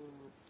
Mm.